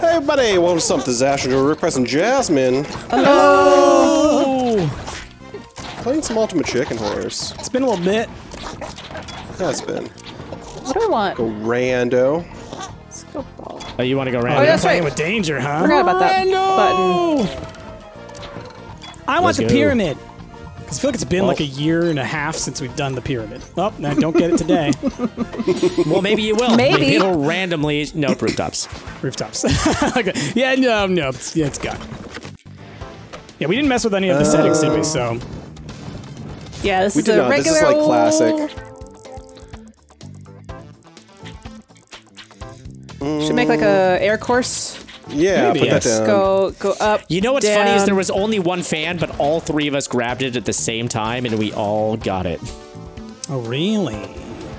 Hey, buddy, welcome to Something Disaster. Rick Press and Jasmine. Oh! Playing some Ultimate Chicken Horse. It's been a little bit. That's been. What do I want? Go rando. Let's go ball. Oh, you want to go around? Oh, that's Playing right. with danger, huh? Forgot about that button. I want Let's the go. pyramid. 'Cause I feel like it's been like a year and a half since we've done the pyramid. Oh, no, don't get it today. Well, maybe you will. Maybe. it'll randomly. No rooftops. Rooftops. okay. Yeah, no, no, it's, yeah, it's gone. Yeah, we didn't mess with any of the settings, did we? So Yeah, this We is did a not. This is like classic. Should make like a air course. Yeah, Maybe, put yes. that down. Go go up. You know what's funny is there was only one fan, but all three of us grabbed it at the same time, and we all got it. Oh, really?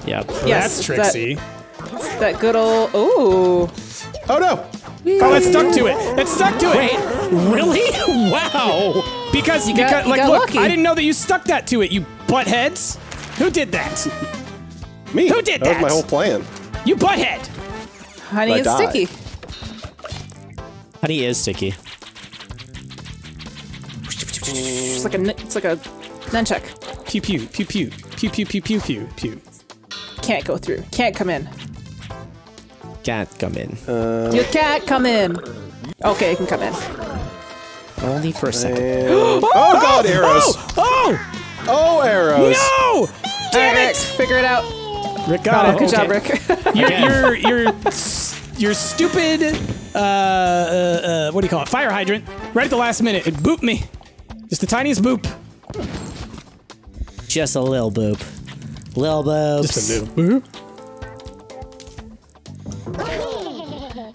Yep. Yes, That's Trixie. That, that good old. Ooh. Oh no! Oh, it stuck to it. It stuck to it. Wait, really? wow. Because, got- because you like, got look, lucky. I didn't know that you stuck that to it, you buttheads. Who did that? Me. Who did that? that? was my whole plan. You butthead. Honey, I it's died. Sticky. Honey is sticky. It's like a n- it's like a nunchuck. Pew pew pew pew pew pew pew pew pew pew. Can't go through. Can't come in. Can't come in. You can't come in. Okay, you can come in. Only for a second. And... Oh, oh god, oh! arrows! Oh! Oh, arrows! No! Damn All right, Rick, it! figure it out. Rick got Oh, it. good job, Rick. You're, you're, you're, you're stupid, uh, uh, uh, what do you call it? Fire hydrant. Right at the last minute. It booped me. Just the tiniest boop. Just a little boop. Little boop. Just a little boop.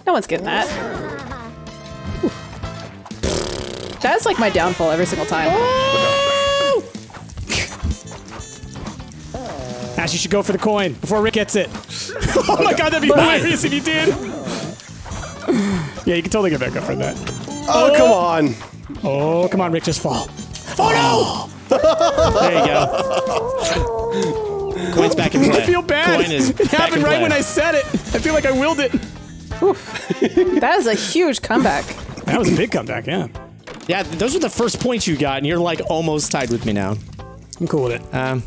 No one's getting that. That's like my downfall every single time. Ash, you should go for the coin before Rick gets it. oh my god, that'd be hilarious if you did. Yeah, you can totally get back up for that. Oh, come on! Oh, come on, Rick, just fall. Oh There you go. Coin's back in play. I feel bad. Coin is it back in happened right play. when I said it. I feel like I willed it. That is a huge comeback. That was a big comeback, yeah. Yeah, those were the first points you got, and you're like almost tied with me now. I'm cool with it. Um,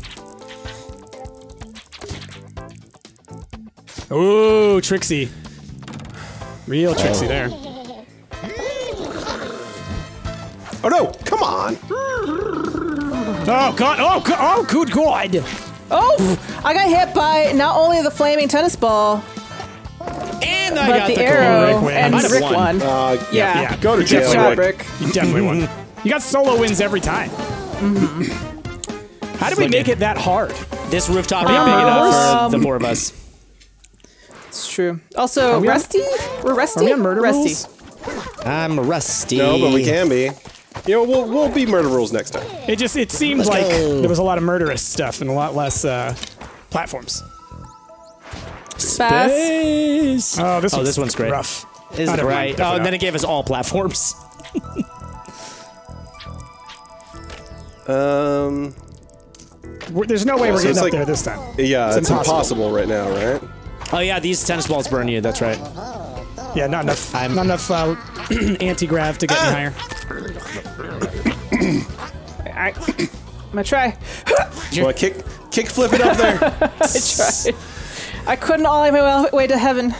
Ooh, Trixie. Real Trixie there. Oh no! Come on! Oh god! Oh god! Oh good god! Oh, I got hit by not only the flaming tennis ball, and I but got the, the, arrow, Rick wins. and I might have Rick won. won. Uh, yeah. yeah. Go to Good jail, job, Rick. Rick. You definitely won. You got solo wins every time. How did we make at- it that hard? This rooftop ain't big enough for the four of us. It's true. Also, we on- Rusty? We're Rusty? Are we on murder Rusty. rules? I'm rusty. No, but we can be. You know, we'll, we'll be murder rules next time. It just it seemed Let's like go. there was a lot of murderous stuff and a lot less uh, platforms. Spass. Space. Oh, this Oh, one's this one's great. Rough. Is I it right? Oh, and then it gave us all platforms. Um, We're- there's no way we're so getting it's up like- there this time. yeah, it's, impossible. impossible. right now, right? Oh yeah, these tennis balls burn you. That's right. Yeah, not enough. I'm- not enough uh, anti-grav to get me higher. I, I'm gonna try. You want to kick, kick flip it up there? I tried. I couldn't all my way to heaven.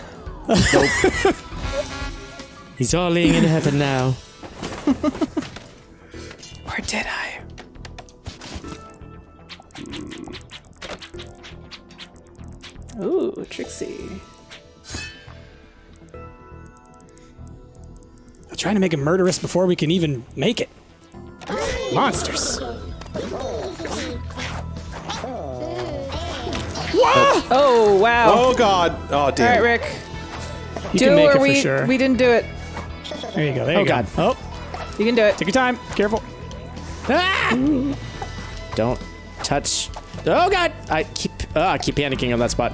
He's all laying in heaven now. Or did I? Ooh, Trixie. I'm trying to make it murderous before we can even make it. Monsters. Oh, wow. oh God! Oh All damn! right, Rick. You do can make or it we, for sure. we didn't do it. there you go. There Oh, you go. God. Oh, You can do it. take your time. Careful. Ah! Don't touch. Oh god! I keep. Oh, I keep panicking on that spot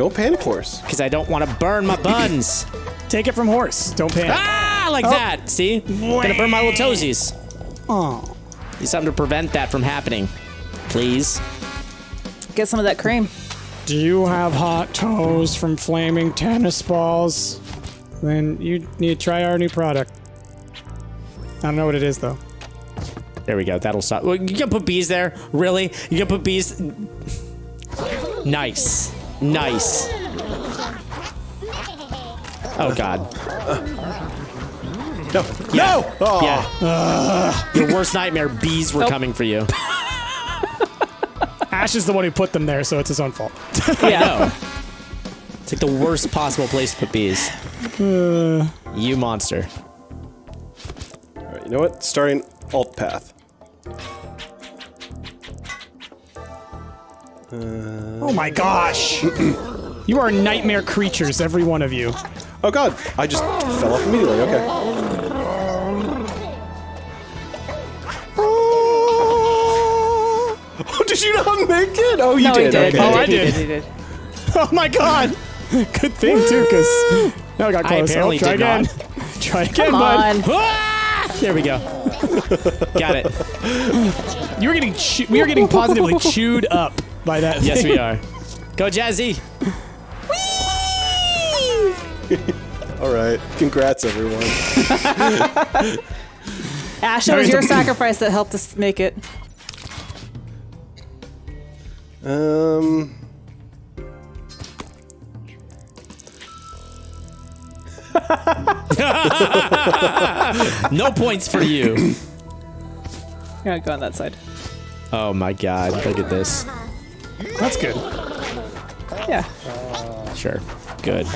Don't panic, horse. because I don't want to burn my buns. Take it from horse. Don't panic. ah, like that. See, gonna burn my little toesies. Oh. Need something to prevent that from happening, please. Get some of that cream. Do you have hot toes from flaming tennis balls? then you need to try our new product. I don't know what it is though. There we go. That'll stop. You can put bees there. Really? You can put bees. Nice. Nice. Oh God. No. No. Oh. Yeah. Your worst nightmare. Bees were coming for you. Ash is the one who put them there, so it's his own fault. Yeah. No. It's like the worst possible place to put bees. Uh. you monster. All right, you know what? Starting alt path. Oh my gosh! you are nightmare creatures, every one of you. Oh god, I just fell off immediately. Okay. Oh, did you not make it? Oh, you No, did. did. Okay. Oh, I he did. He did. Oh my god! Good thing too, because now I got I close. apparently oh, try did again. not. Try again, Come bud. on. Ah! There we go. Got it. You were getting we are getting positively chewed up by that. Yes, we are. Go, Jazzy. All right. Congrats, everyone. Ash, it was your sacrifice that helped us make it. Um. No points for you. I'm go on that side. Oh my god. Look at this. That's good. Yeah. Sure. Good.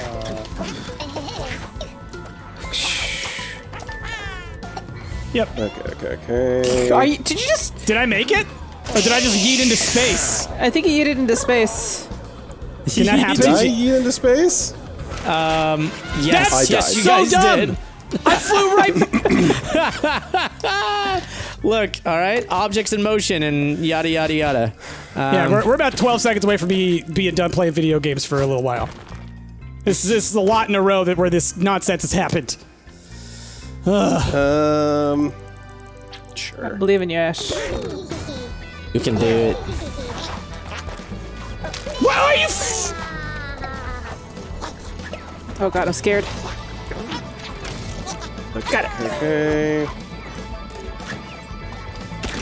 Yep. Okay. Okay. Okay. Are you, did you just? Did I make it? Or did I just yeet into space? I think you yeeted into space. Can that happen? Did I yeet into space? Yes, That's yes, you so guys dumb. did. I flew right. Look, all right, objects in motion and yada yada yada. yeah, Um, we're, we're about 12 seconds away from me being done playing video games for a little while. This is, this is a lot in a row that where this nonsense has happened. Um. I Sure. believe in you, Ash. You can do it. Why are you? F- Oh god, I'm scared. Got it. Okay.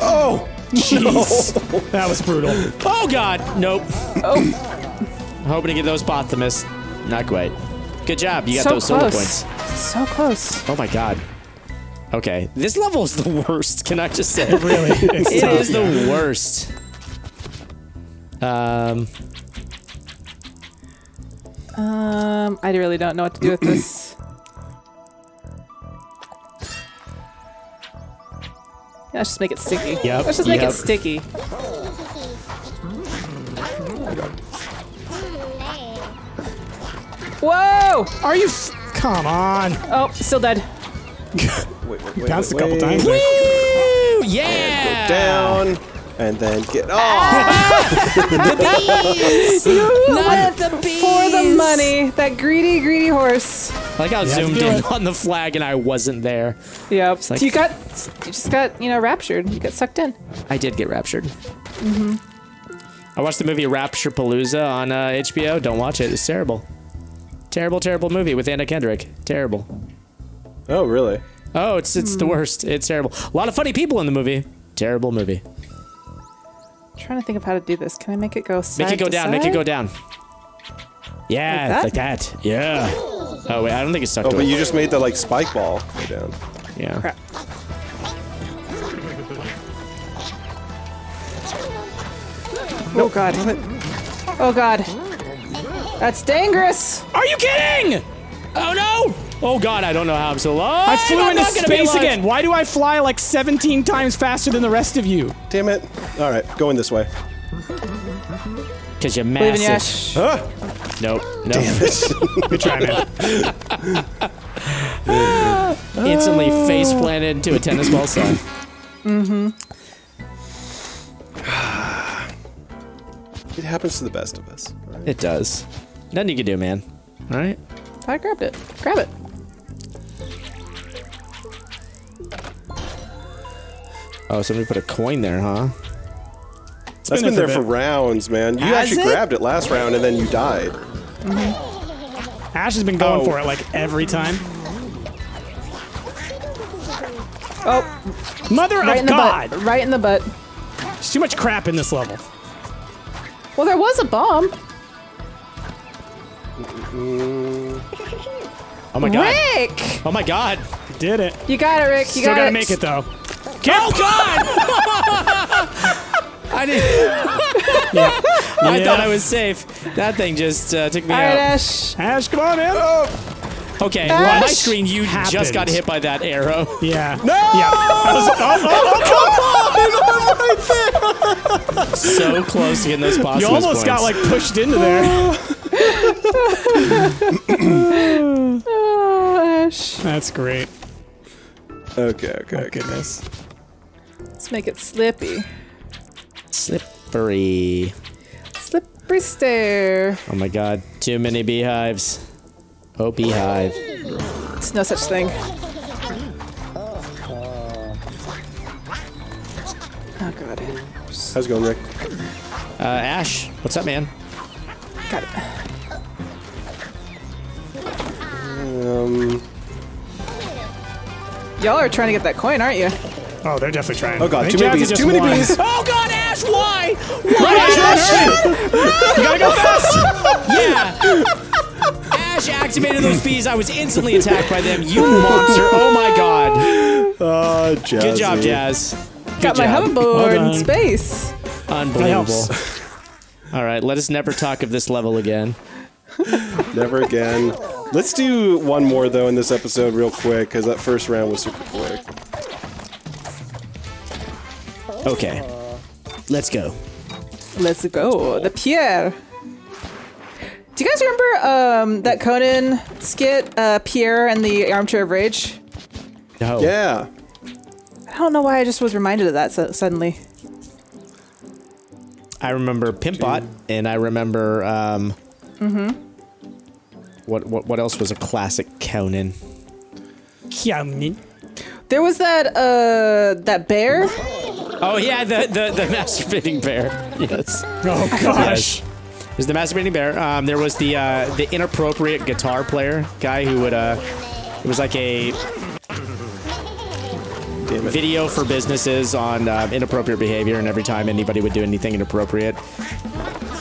Oh. Jeez, that was brutal. Oh god, nope. Oh, Hoping to get those Pothamus. Not quite. Good job, you got so those solar close. points. So close. Oh my god. Okay, this level is the worst. Can I just say? Really, it's It tough, is yeah. the worst. Um, Um, I really don't know what to do with this. Yeah, let's just make it sticky. Yep, Let's just make yep. it sticky. Whoa! Are you? F- Come on. Oh, still dead. Wait, wait, wait, Bounced a couple wait. times. woo, yeah. Down. And then get. Oh. Ah! Not the bees! For the money, that greedy, greedy horse. I like how it have zoomed in it. on the flag and I wasn't there. Yep. like- you got, you just got, you know, raptured. You got sucked in. I did get raptured. Mm-hmm. I watched the movie Rapture-Palooza on uh, HBO. Don't watch it. It's terrible. Terrible, terrible movie with Anna Kendrick. Terrible. Oh, really? Oh, it's it's the worst. It's terrible. A lot of funny people in the movie. Terrible movie. I'm trying to think of how to do this. Can I make it go side Make it go to down. Make it go down. Yeah, Like like that. Yeah. Oh wait, I don't think it's stuck Oh, to but it. you just made the like spike ball go down. yeah. Crap. Oh god. Oh god. That's dangerous. Are you kidding? Oh no! Oh god, I don't know how I'm so alive. I flew I'm into not space again. Why do I fly like 17 times faster than the rest of you? Damn it. All right, going this way. Cause you're Believe in you, massive. Huh? Nope. Nope. Good try, man. Instantly face planted into a tennis ball sun. Mm-hmm. It happens to the best of us. all right? It does. Nothing you can do, man. All right. I grabbed it. Grab it. Oh, somebody put a coin there, huh? That's been been there there for for a bit. rounds, man. You Has actually it? grabbed it last round and then you died. Mm-hmm. Ash has been going Oh. for it like every time. Oh, Mother right of in the God! butt. Right in the butt. There's too much crap in this level. Well, there was a bomb. Oh my god. Rick! Oh my god. Did it. You got it, Rick. You Still got gotta it. make it though. Oh god! I didn't. I Yeah. thought I was safe. That thing just uh, took me All right, out. Ash. Ash, come on in. Okay, on my screen you just got hit by that arrow. Yeah. No! Yeah. I was, oh, oh, oh, so close to getting those boss you almost got like pushed into there. Oh, Ash. That's great. Okay, okay, okay. Goodness. Let's make it slippy. Slippery. Slippery stair. Oh my god, too many beehives. Oh beehive. It's no such thing. Oh god. How's it going, Rick? Uh, Ash, what's up, man? Got it. Um. Y'all are trying to get that coin, aren't you? Oh, they're definitely trying. Oh god, too many bees. Too many bees. Oh god, Ash, why? You gotta go fast. Yeah. Ash activated those bees. I was instantly attacked by them. You monster. Oh my god. Ah, oh, Jazz. Good job, Jazz. Got my job. hoverboard Well in space. Unbelievable. All right, let us never talk of this level again. Never again. Let's do one more though in this episode, real quick, because that first round was super quick. Okay. Let's go. Let's go. The Pierre. Do you guys remember um, that Conan skit, uh, Pierre and the Armchair of Rage? No. Yeah. I don't know why I just was reminded of that so- suddenly. I remember Pimpbot, and I remember um. What what what else was a classic Conan? Yummy. There was that uh, that bear. Oh yeah, the the, the masturbating bear. Yes. Oh gosh. Yes. There's the masturbating bear. Um, there was the uh, the inappropriate guitar player guy who would uh, it was like a video for businesses on uh, inappropriate behavior, and every time anybody would do anything inappropriate,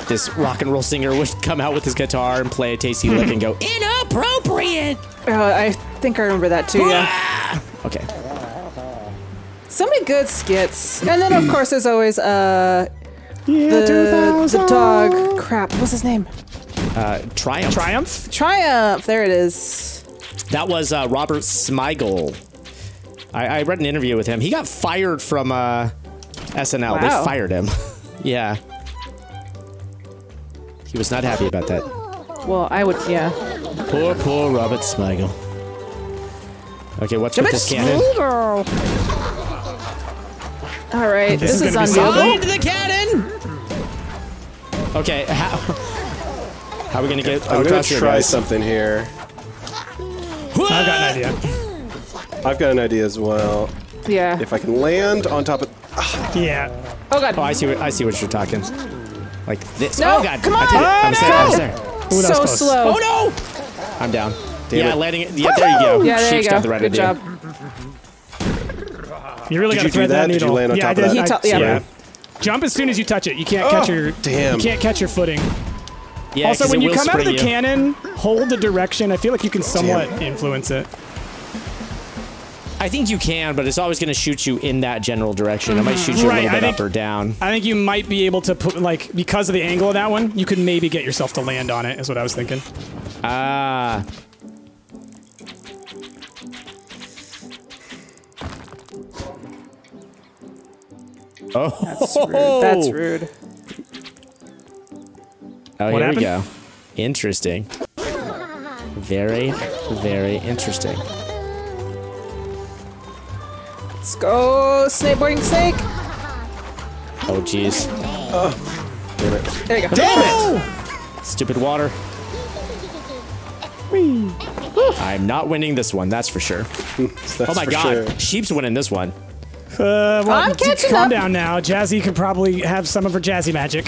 this rock and roll singer would come out with his guitar and play a tasty lick and go inappropriate. Uh, I think I remember that too. Yeah. Okay. So many good skits, and then of course there's always uh Yeah, the, the dog. Crap, what's his name? Uh, Triumph. Triumph. Triumph. There it is. That was uh, Robert Smigel. I, I read an interview with him. He got fired from uh, SNL. Wow. They fired him. yeah. He was not happy about that. Well, I would. Yeah. Poor, poor Robert Smigel. Okay, what's with this cannon? girl. All right, This this, is is, gonna the cannon! Okay, how, how are we gonna get I'm gonna across here, try guys? something here. I've got an idea. I've got an idea as well. Yeah. If I can land on top of. Yeah. Oh god. Oh, I see. What, I see what you're talking. Like this. No, oh god! come I did it. I was oh, there. I was there. Ooh, so close. slow. Oh no. I'm down. Damn yeah, it. landing. it- Yeah, there you go. Yeah, there Sheep's you go. got the right Good idea. job. You really Did got to you thread that, that? Did needle. you land on yeah, top I of that? He I- yeah. yeah. Jump as soon as you touch it. You can't catch your. damn. You can't catch your footing. Yeah, also, 'cause when you come out of the you. cannon, hold the direction. I feel like you can somewhat Damn. influence it. I think you can, but it's always going to shoot you in that general direction. It might shoot you Right, a little bit think- up or down. I think you might be able to put like because of the angle of that one, you could maybe get yourself to land on it. Is what I was thinking. Ah. Oh, That's rude. That's oh, rude. Oh, What here happened? we go. Interesting. Very, very interesting. Let's go, snakeboarding snake. Oh, jeez. Damn it. There you go. Damn it! Oh. Stupid water. I'm not winning this one, that's for sure. That's Oh my god, sure. Sheep's winning this one. Uh, well, I'm catching calm up. Calm down now. Jazzy can probably have some of her Jazzy magic.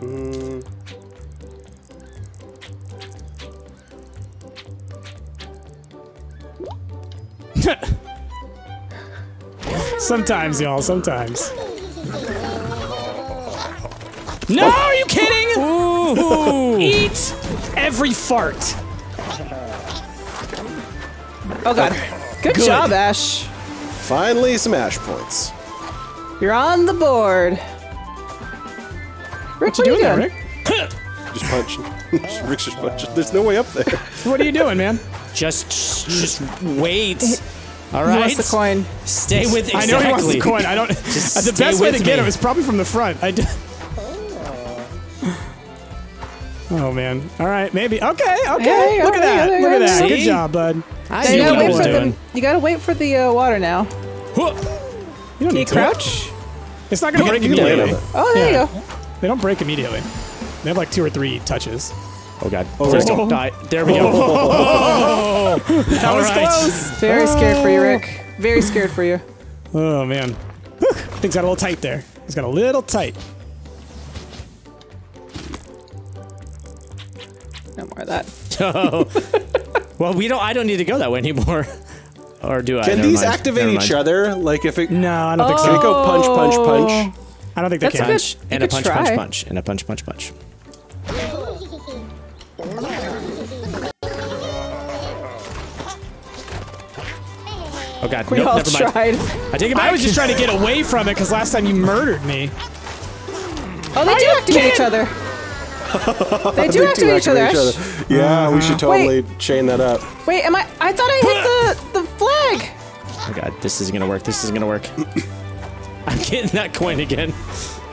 Hmm. Sometimes, y'all. Sometimes. No, are you kidding? Ooh. Eat every fart. Oh god. Okay. Good, Good. job, Ash. Finally, some ash points. You're on the board. Rick, what, You are you doing doing? there, Rick? Just punch. Rick's just punching. There's no way up there. What are you doing, man? Just, just wait. All He wants the coin. Stay with Exactly. I know he wants the coin. I don't. Just uh, the stay best way to with get me. him is probably from the front. I. d- Oh man! All right, maybe. Okay, okay. Yeah, there you Look at that! Look at that! Good job, bud. I You gotta, what wait for doing. the, you gotta wait for the uh, water now. You don't Can you need to. crouch? It's not gonna break You can land on immediately. Oh, there Yeah. you go. They don't break immediately. They have like two or three touches. Oh god. Oh. Please don't die. There we go. That was right. close. Very scared for you, Rick. Very scared for you. Oh man, Whew. things got a little tight there. He's got a little tight. No more of that. well, we don't. I don't need to go that way anymore. Or do I? Can Never these mind. activate Never each mind. other? Like if it No, I don't think so. can it go punch, punch, punch? I don't think they That's a can. good- Punch and a punch, try. punch, punch, and a punch, punch, punch. Oh god, We nope, all never mind. tried. I take it back. I was just trying to get away from it because last time you murdered me. Oh, they do you activate each other. They do They do activate each other, activate Ash. Yeah, we should totally Wait. chain that up. Wait, am I? I thought I hit the the flag. Oh god, this isn't gonna work. This isn't gonna work. I'm getting that coin again.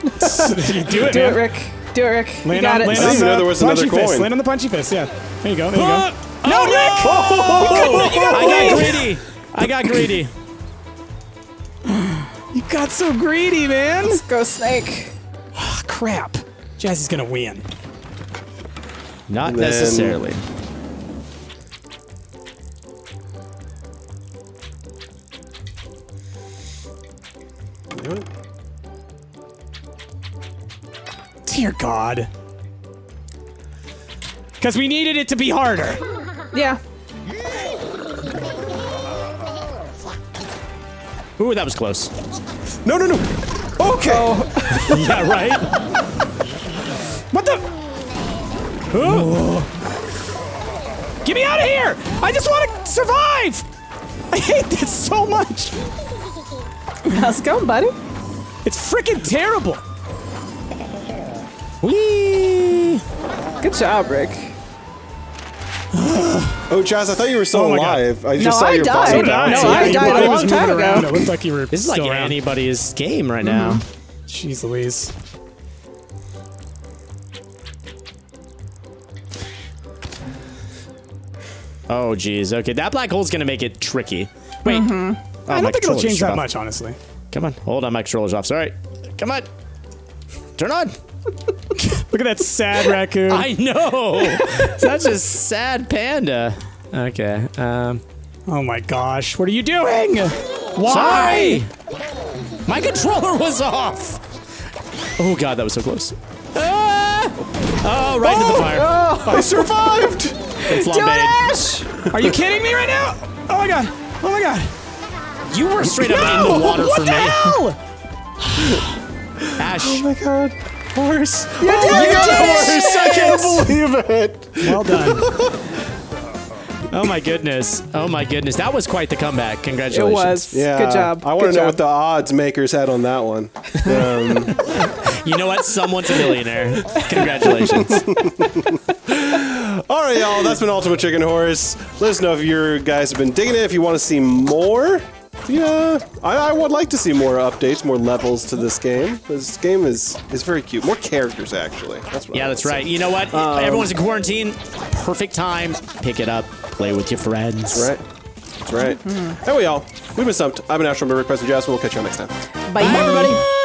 You do it, Do man. it, Rick. Do it, Rick. You Land got on, it. land I on didn't the know there was another punchy fist. coin. Land on the punchy fist. Yeah. There you go. There you go. Oh, No, Rick! I got greedy. I got greedy. You got so greedy, man. Let's Go snake. Ah, crap. Jazzy's gonna win. Not And then- necessarily. You? Dear God. Because we needed it to be harder. Yeah. Ooh, that was close. No, no, no. Okay. Oh. yeah, right. What the? Oh. Get me out of here! I just want to survive! I hate this so much. How's it going, buddy? It's freaking terrible. Whee! Good job, Rick. Oh, Jazz, I thought you were still Oh alive. I just No, saw I your died. body So did I. bounce. No, I died a long time moving around. ago. It looked like you were This is like around. anybody's game right mm-hmm. now. Jeez Louise. Oh, geez. Okay, that black hole's gonna make it tricky. Wait. Oh, I don't think it'll change that off. much, honestly. Come on, hold on, my controller's off. Sorry. Come on. Turn on. Look at that sad raccoon. I know. Such a sad panda. Okay. Um. oh my gosh, what are you doing? Sorry. My controller was off. Oh god, that was so close. Ah! Oh, right into the fire. I survived. It Do it. Ash! Are you kidding me right now? Oh my god. Oh my god. You were straight up No! in the water what for the me. hell? Ash. Oh my god. Horse. You did You got it! I can't believe it. Well done. Oh my goodness. Oh my goodness. That was quite the comeback. Congratulations. It Congratulations. was. Yeah. Good job. I want to know job. what the odds makers had on that one. Um, You know what? Someone's a millionaire. Congratulations. all right, y'all. That's been Ultimate Chicken Horse. Let us know if you guys have been digging it. If you want to see more. Yeah, I, I would like to see more updates, more levels to this game. This game is is very cute. More characters, actually. That's what Yeah, would that's say. right. You know what? Um, Everyone's in quarantine. Perfect time. Pick it up. Play with your friends. That's right. That's right. Mm-hmm. Anyway, y'all. We've been stumped. I've been Astro Rick Preston Jazz. We'll catch you all next time. Bye. Bye, everybody.